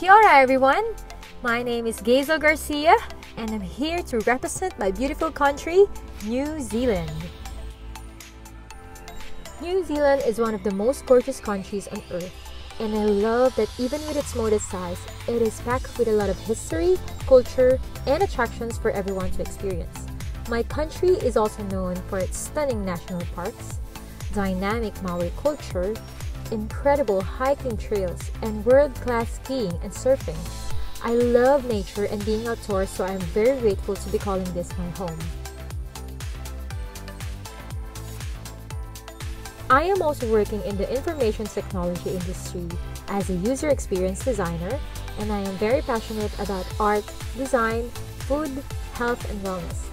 Kia ora, everyone. My name is Gazelle Garcia, and I'm here to represent my beautiful country, New Zealand. New Zealand is one of the most gorgeous countries on earth, and I love that even with its modest size, it is packed with a lot of history, culture, and attractions for everyone to experience. My country is also known for its stunning national parks, dynamic Maori culture, incredible hiking trails, and world class skiing and surfing. I love nature and being outdoors, so I am very grateful to be calling this my home. I am also working in the information technology industry as a user experience designer, and I am very passionate about art, design, food, health, and wellness.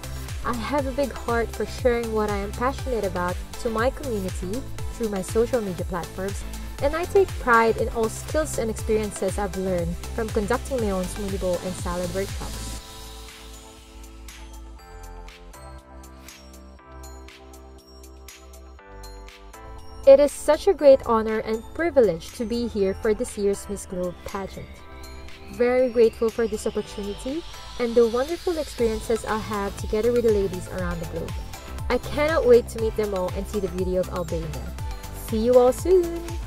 I have a big heart for sharing what I am passionate about to my community through my social media platforms, and I take pride in all skills and experiences I've learned from conducting my own smoothie bowl and salad workshops. It is such a great honor and privilege to be here for this year's Miss Globe pageant. Very grateful for this opportunity and the wonderful experiences I'll have together with the ladies around the globe. I cannot wait to meet them all and see the beauty of Albania. See you all soon!